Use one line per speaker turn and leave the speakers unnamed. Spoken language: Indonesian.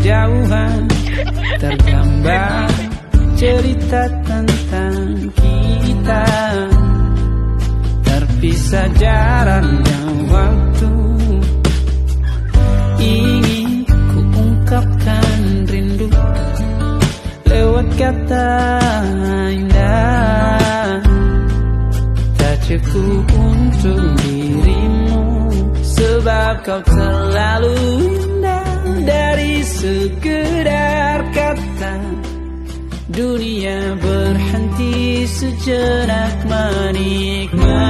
kejauhan tergambar cerita tentang kita. Terpisah jaraknya waktu ingin ku ungkapkan rindu lewat kata indah. Tak cukup untuk dirimu sebab kau terlalu Dunia berhenti sejenak menikmati